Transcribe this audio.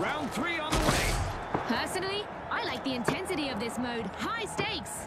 Round three on the way. Personally, I like the intensity of this mode. High stakes.